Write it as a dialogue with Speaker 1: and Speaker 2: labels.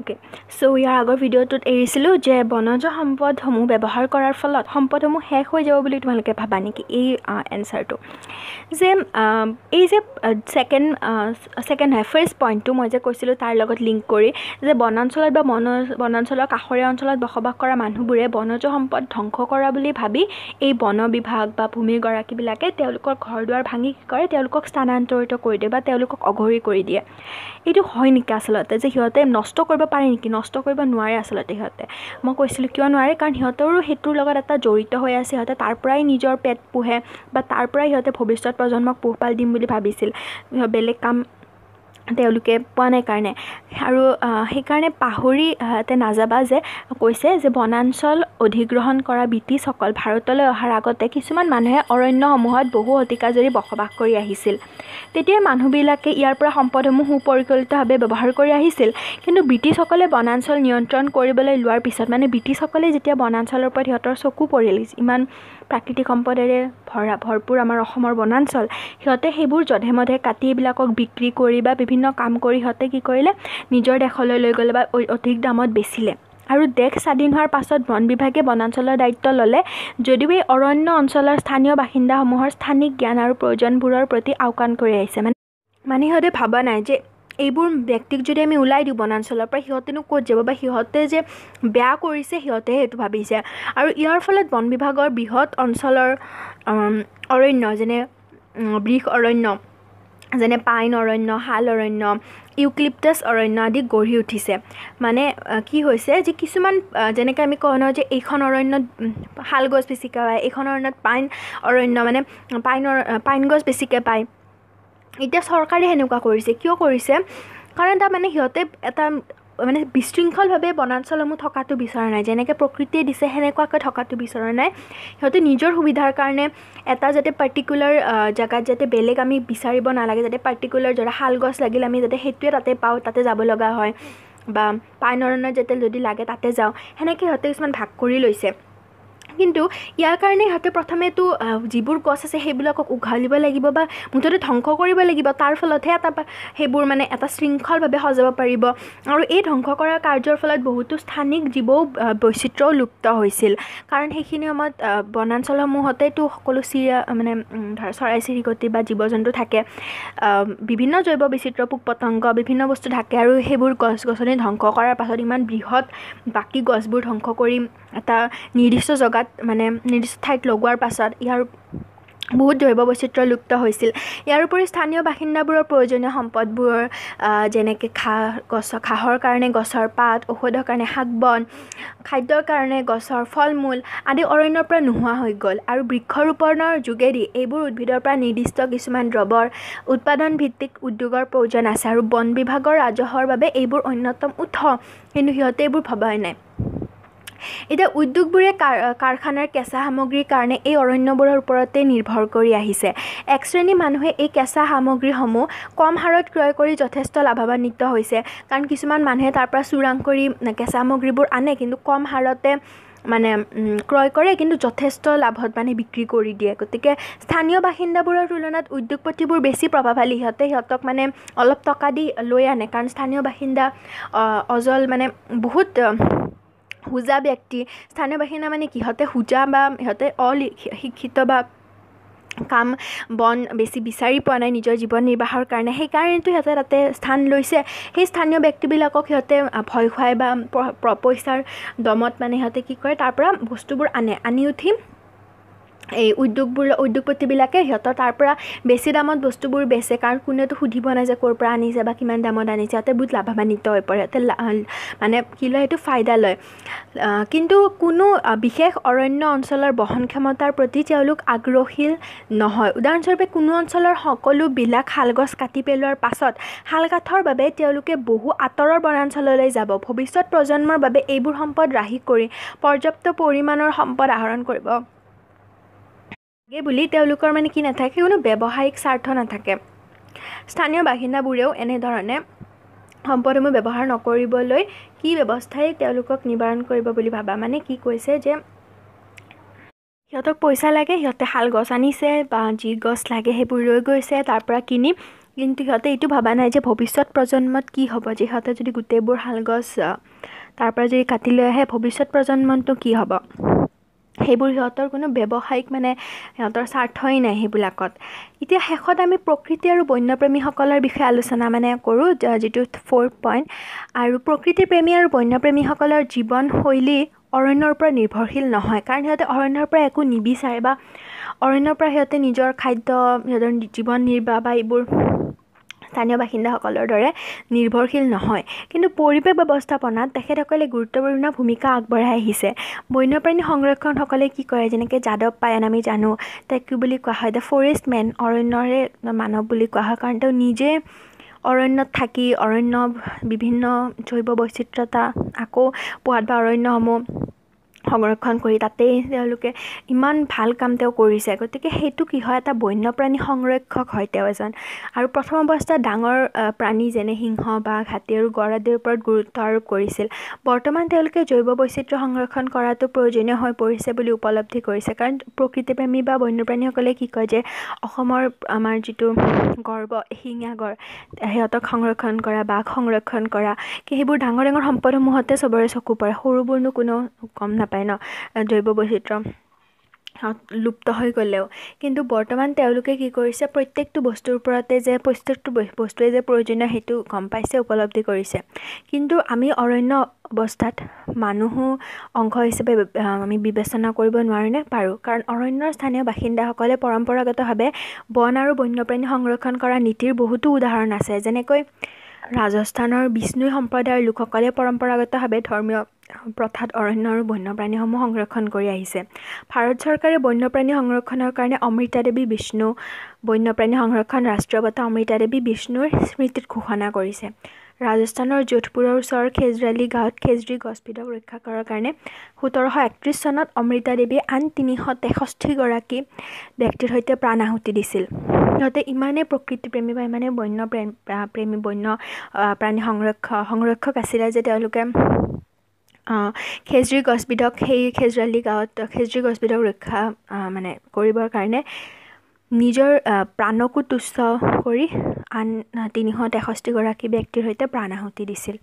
Speaker 1: Okay so ইয়াৰ আগৰ ভিডিঅ'টোত এৰিছিলোঁ যে বনজ সম্পদসমূহ ব্যৱহাৰ কৰাৰ ফলত সম্পদসমূহ শেষ হৈ যাব বুলি তোমালোকে ভাবা নেকি? এই এনচাৰটো যে এই যে ছেকেণ্ড ছেকেণ্ড হয় ফাৰ্ষ্ট পইণ্টটো মই যে কৈছিলোঁ তাৰ লগত লিংক কৰি যে বনাঞ্চলত বা বন বনাঞ্চলৰ কাষৰীয়া অঞ্চলত বসবাস কৰা মানুহবোৰে বনজ সম্পদ ধ্বংস কৰা বুলি ভাবি এই বন বিভাগ বা ভূমিৰ গৰাকীবিলাকে তেওঁলোকৰ ঘৰ দুৱাৰ ভাঙি কি কৰে? তেওঁলোকক স্থানান্তৰিত কৰি দিয়ে বা তেওঁলোকক অঘৰী কৰি দিয়ে। এইটো হয় নেকি আচলতে? যে সিহঁতে নষ্ট কৰিব পাৰে নেকি? নষ্ট কৰিব নোৱাৰে আচলতে সিহঁতে। মই কৈছিলোঁ কিয় নোৱাৰে? কাৰণ সিহঁতৰো সেইটোৰ লগত এটা জড়িত হৈ আছে। সিহঁতে তাৰ পৰাই নিজৰ পেট পোহে বা তাৰ পৰাই সিহঁতে ভৱিষ্যত প্ৰজন্মক পোহপাল দিম বুলি ভাবিছিল। বেলেগ কাম তেওঁলোকে পোৱা নাই কাৰণে। আৰু সেইকাৰণে পাহৰি তে নাযাবা যে কৈছে যে বনাঞ্চল অধিগ্ৰহণ কৰা ব্ৰিটিছসকল ভাৰতলৈ অহাৰ আগতে কিছুমান মানুহে অৰণ্যসমূহত বহু শতিকা জুৰি বসবাস কৰি আহিছিল। তেতিয়া মানুহবিলাকে ইয়াৰ পৰা সম্পদসমূহ সুপৰিকল্পিতভাৱে ব্যৱহাৰ কৰি আহিছিল। কিন্তু ব্ৰিটিছসকলে বনাঞ্চল নিয়ন্ত্ৰণ কৰিবলৈ লোৱাৰ পিছত মানে ব্ৰিটিছসকলে যেতিয়া বনাঞ্চলৰ ওপৰত সিহঁতৰ চকু পৰিল ইমান প্ৰাকৃতিক সম্পদেৰে ভৰা ভৰপূৰ আমাৰ অসমৰ বনাঞ্চল সিহঁতে সেইবোৰ যধে মধে কাটি এইবিলাকক বিক্ৰী কৰি বা বিভিন্ন কাম কৰি সিহঁতে কি কৰিলে? নিজৰ দেশলৈ লৈ গ'লে বা অধিক দামত বেচিলে। আৰু দেশ স্বাধীন হোৱাৰ পাছত বন বিভাগে বনাঞ্চলৰ দায়িত্ব ল'লে যদিও এই অৰণ্য অঞ্চলৰ স্থানীয় বাসিন্দাসমূহৰ স্থানিক জ্ঞান আৰু প্ৰয়োজনবোৰৰ প্ৰতি আওকাণ কৰি আহিছে। মানে মানে সিহঁতে ভবা নাই যে এইবোৰ ব্যক্তিক যদি আমি ওলাই দিওঁ বনাঞ্চলৰ পৰা সিহঁতেনো ক'ত যাব বা সিহঁতে যে বেয়া কৰিছে সিহঁতে সেইটো ভাবিছে। আৰু ইয়াৰ ফলত বন বিভাগৰ বৃহৎ অঞ্চলৰ অৰণ্য যেনে বৃষ অৰণ্য যেনে পাইন অৰণ্য শাল অৰণ্য ইউক্লিপ্টাছ অৰণ্য আদি গঢ়ি উঠিছে। মানে কি হৈছে যে কিছুমান যেনেকৈ আমি কওঁ ন যে এইখন অৰণ্যত শাল গছ বেছিকৈ পায় এইখন অৰণ্যত পাইন অৰণ্য মানে পাইনৰ পাইন গছ বেছিকৈ পায়। এতিয়া চৰকাৰে সেনেকুৱা কৰিছে। কিয় কৰিছে? কাৰণ তাৰমানে সিহঁতে এটা মানে বিশৃংখলভাৱে বনাঞ্চলসমূহ থকাটো বিচৰা নাই। যেনেকৈ প্ৰকৃতিয়ে দিছে সেনেকুৱাকৈ থকাটো বিচৰা নাই। সিহঁতে নিজৰ সুবিধাৰ কাৰণে এটা যাতে পাৰ্টিকুলাৰ জেগাত যাতে বেলেগ আমি বিচাৰিব নালাগে যাতে পাৰ্টিকুলাৰ ধৰা শাল গছ লাগিল আমি যাতে সেইটোৱে তাতে পাওঁ তাতে যাব লগা হয়। বা পাইন অৰণ্যত যাতে যদি লাগে তাতে যাওঁ। সেনেকৈ সিহঁতে কিছুমান ভাগ কৰি লৈছে। কিন্তু ইয়াৰ কাৰণে সিহঁতে প্ৰথমেতো যিবোৰ গছ আছে সেইবিলাকক উঘালিব লাগিব বা মুঠতে ধ্বংস কৰিব লাগিব। তাৰ ফলতহে এটা সেইবোৰ মানে এটা শৃংখলভাৱে সজাব পাৰিব। আৰু এই ধ্বংস কৰাৰ কাৰ্যৰ ফলত বহুতো স্থানিক জীৱও বৈচিত্ৰ্যও লুপ্ত হৈছিল। কাৰণ সেইখিনি সময়ত বনাঞ্চলসমূহতেতো সকলো চিৰিয়া মানে ধৰা চৰাই চিৰিকটি বা জীৱ জন্তু থাকে বিভিন্ন জৈৱ বৈচিত্ৰ পোক পতংগ বিভিন্ন বস্তু থাকে আৰু সেইবোৰ গছ গছনি ধ্বংস কৰাৰ পাছত ইমান বৃহৎ বাকী গছবোৰ ধ্বংস কৰি এটা নিৰ্দিষ্ট জেগাত মানে নিৰ্দিষ্ট ঠাইত লগোৱাৰ পাছত ইয়াৰ বহুত জৈৱ বৈচিত্ৰ লুপ্ত হৈছিল। ইয়াৰ উপৰি স্থানীয় বাসিন্দাবোৰৰ প্ৰয়োজনীয় সম্পদবোৰৰ যেনেকৈ ঘাঁহ গছৰ ঘাঁহৰ কাৰণে গছৰ পাত ঔষধৰ কাৰণে শাক বন খাদ্যৰ কাৰণে গছৰ ফল মূল আদি অৰণ্যৰ পৰা নোহোৱা হৈ গ'ল। আৰু বৃক্ষৰোপণৰ যোগেদি এইবোৰ উদ্ভিদৰ পৰা নিৰ্দিষ্ট কিছুমান দ্ৰৱৰ উৎপাদন ভিত্তিক উদ্যোগৰ প্ৰয়োজন আছে। আৰু বন বিভাগৰ ৰাজহৰ বাবে এইবোৰ অন্যতম উৎস। কিন্তু সিহঁতে এইবোৰ ভবাই নাই। এতিয়া উদ্যোগবোৰে কাৰ কাৰখানাৰ কেঁচা সামগ্ৰীৰ কাৰণে এই অৰণ্যবোৰৰ ওপৰতে নিৰ্ভৰ কৰি আহিছে। এক শ্ৰেণীৰ মানুহে এই কেঁচা সামগ্ৰীসমূহ কম হাৰত ক্ৰয় কৰি যথেষ্ট লাভান্বিত হৈছে। কাৰণ কিছুমান মানুহে তাৰ পৰা চোৰাং কৰি কেঁচা সামগ্ৰীবোৰ আনে কিন্তু কম হাৰতে মানে ক্ৰয় কৰে কিন্তু যথেষ্ট লাভত মানে বিক্ৰী কৰি দিয়ে। গতিকে স্থানীয় বাসিন্দাবোৰৰ তুলনাত উদ্যোগপতিবোৰ বেছি প্ৰভাৱশালী। সিহঁতে সিহঁতক মানে অলপ টকা দি লৈ আনে। কাৰণ স্থানীয় বাসিন্দা অজল মানে বহুত হোজা ব্যক্তি স্থানীয় বাসিন্দা মানে সিহঁতে হোজা বা সিহঁতে অশিক্ষিত বা কাম বন বেছি বিচাৰি পোৱা নাই নিজৰ জীৱন নিৰ্বাহৰ কাৰণে। সেইকাৰণেতো সিহঁতে তাতে স্থান লৈছে। সেই স্থানীয় ব্যক্তিবিলাকক সিহঁতে ভয় খুৱাই বা পইচাৰ দমত মানে সিহঁতে কি কৰে তাৰ পৰা বস্তুবোৰ আনে। আনি উঠি এই উদ্যোগবোৰ উদ্যোগপতিবিলাকে সিহঁতৰ তাৰ পৰা বেছি দামত বস্তুবোৰ বেচে কাৰণ কোনেওতো সুধিব নাই যে ক'ৰ পৰা আনিছে বা কিমান দামত আনিছে। সিহঁতে বহুত লাভান্বিত হৈ পৰে সিহঁতে মানে কি লয় সেইটো ফাইদা লয়। কিন্তু কোনো বিশেষ অৰণ্য অঞ্চলৰ বহন ক্ষমতাৰ প্ৰতি তেওঁলোক আগ্ৰহী নহয়। উদাহৰণস্বৰূপে কোনো অঞ্চলৰ সকলোবিলাক শালগছ কাটি পেলোৱাৰ পাছত শাল কাঠৰ বাবে তেওঁলোকে বহু আঁতৰৰ বনাঞ্চললৈ যাব। ভৱিষ্যত প্ৰজন্মৰ বাবে এইবোৰ সম্পদ ৰাহি কৰি পৰ্যাপ্ত পৰিমাণৰ সম্পদ আহৰণ কৰিব। লাগে বুলি তেওঁলোকৰ মানে কি নাথাকে কোনো ব্যৱসায়িক স্বাৰ্থ নাথাকে। স্থানীয় বাসিন্দাবোৰেও এনেধৰণে সম্পদসমূহ ব্যৱহাৰ নকৰিবলৈ কি ব্যৱস্থাই তেওঁলোকক নিবাৰণ কৰিব বুলি ভাবা? মানে কি কৈছে যে সিহঁতক পইচা লাগে সিহঁতে শাল গছ আনিছে বা যি গছ লাগে সেইবোৰ লৈ গৈছে তাৰ পৰা কিনি কিন্তু সিহঁতে এইটো ভবা নাই যে ভৱিষ্যত প্ৰজন্মত কি হ'ব? যে সিহঁতে যদি গোটেইবোৰ শালগছ তাৰ পৰা যদি কাটি লৈ আহে ভৱিষ্যত প্ৰজন্মটো কি হ'ব? সেইবোৰ সিহঁতৰ কোনো ব্যৱসায়িক মানে সিহঁতৰ স্বাৰ্থই নাই সেইবিলাকত। এতিয়া শেষত আমি প্ৰকৃতি আৰু বন্যপ্ৰেমীসকলৰ বিষয়ে আলোচনা মানে কৰোঁ যিটো ফ'ৰ্থ পইণ্ট আৰু প্ৰকৃতিৰ প্ৰেমী আৰু বন্যপ্ৰেমীসকলৰ জীৱনশৈলী অৰণ্যৰ পৰা নিৰ্ভৰশীল নহয়। কাৰণ সিহঁতে অৰণ্যৰ পৰা একো নিবিচাৰে বা অৰণ্যৰ পৰা সিহঁতে নিজৰ খাদ্য সিহঁতৰ জীৱন নিৰ্বাহ বা এইবোৰ স্থানীয় বাসিন্দাসকলৰ দৰে নিৰ্ভৰশীল নহয়। কিন্তু পৰিৱেশ ব্যৱস্থাপনাত তেখেতসকলে গুৰুত্বপূৰ্ণ ভূমিকা আগবঢ়াই আহিছে। বন্যপ্ৰাণী সংৰক্ষণসকলে কি কৰে যেনেকৈ যাদৱ পায়েন আমি জানো তাক কি বুলি কোৱা হয়? দ্য ফৰেষ্ট মেন অৰণ্যৰে মানৱ বুলি কোৱা হয়। কাৰণ তেওঁ নিজে অৰণ্যত থাকি অৰণ্য বিভিন্ন জৈৱ বৈচিত্ৰতা আকৌ পোৱাত বা অৰণ্যসমূহ সংৰক্ষণ কৰি তাতেই তেওঁলোকে ইমান ভাল কাম তেওঁ কৰিছে। গতিকে সেইটো কি হয় এটা বন্যপ্ৰাণী সংৰক্ষক হয় তেওঁ এজন। আৰু প্ৰথম অৱস্থাত ডাঙৰ প্ৰাণী যেনে সিংহ বা হাতী আৰু গড় আদিৰ ওপৰত গুৰুত্ব আৰোপ কৰিছিল। বৰ্তমান তেওঁলোকে জৈৱ বৈচিত্ৰ সংৰক্ষণ কৰাটো প্ৰয়োজনীয় হৈ পৰিছে বুলি উপলব্ধি কৰিছে। কাৰণ প্ৰকৃতিপ্ৰেমী বা বন্যপ্ৰাণীসকলে কি কয় যে অসমৰ আমাৰ যিটো গৰ্ব এশিঙীয়া গড় সিহঁতক সংৰক্ষণ কৰা বাঘ সংৰক্ষণ কৰা সেইবোৰ ডাঙৰ ডাঙৰ সম্পদসমূহতে চবৰে চকু পৰে। সৰুবোৰনো কোনেও গম নাপায়। ন জৈৱ বৈচিত্ৰ লুপ্ত হৈ গ'লেও। কিন্তু বৰ্তমান তেওঁলোকে কি কৰিছে প্ৰত্যেকটো বস্তুৰ ওপৰতে যে প্ৰত্যেকটো বস্তুৱে যে প্ৰয়োজনীয় সেইটো গম পাইছে উপলব্ধি কৰিছে। কিন্তু আমি অৰণ্য অৱস্থাত মানুহো অংশ হিচাপে আমি বিবেচনা কৰিব নোৱাৰোঁনে? পাৰোঁ। কাৰণ অৰণ্যৰ স্থানীয় বাসিন্দাসকলে পৰম্পৰাগতভাৱে বন আৰু বন্যপ্ৰাণী সংৰক্ষণ কৰা নীতিৰ বহুতো উদাহৰণ আছে। যেনেকৈ ৰাজস্থানৰ বিষ্ণুই সম্প্ৰদায়ৰ লোকসকলে পৰম্পৰাগতভাৱে ধৰ্মীয় প্ৰথাত অৰণ্য আৰু বন্যপ্ৰাণীসমূহ সংৰক্ষণ কৰি আহিছে। ভাৰত চৰকাৰে বন্যপ্ৰাণী সংৰক্ষণৰ কাৰণে অমৃতা দেৱী বিষ্ণু বন্যপ্ৰাণী সংৰক্ষণ ৰাষ্ট্ৰীয় বঁটা অমৃতা দেৱী বিষ্ণুৰ স্মৃতিত ঘোষণা কৰিছে। ৰাজস্থানৰ যোধপুৰৰ ওচৰৰ খেজৰালি গাঁৱত খেজৰী গছবিধক ৰক্ষা কৰাৰ কাৰণে সোতৰশ একত্ৰিছ চনত অমৃতা দেৱীয়ে আন তিনিশ তেষষ্ঠিগৰাকী ব্যক্তিৰ সৈতে প্ৰাণ আহুতি দিছিল। সিহঁতে ইমানেই প্ৰকৃতিপ্ৰেমী বা ইমানেই বন্য প্ৰেমী বন্য প্ৰাণী সংৰক্ষক সংৰক্ষক আছিলে যে তেওঁলোকে খেজৰী গছবিধক সেই খেজৰালি গাঁৱত খেজৰী গছবিধক ৰক্ষা মানে কৰিবৰ কাৰণে নিজৰ প্ৰাণকো তুচ্ছ কৰি আন তিনিশ তেষষ্ঠিগৰাকী ব্যক্তিৰ সৈতে প্ৰাণ আহুতি দিছিল।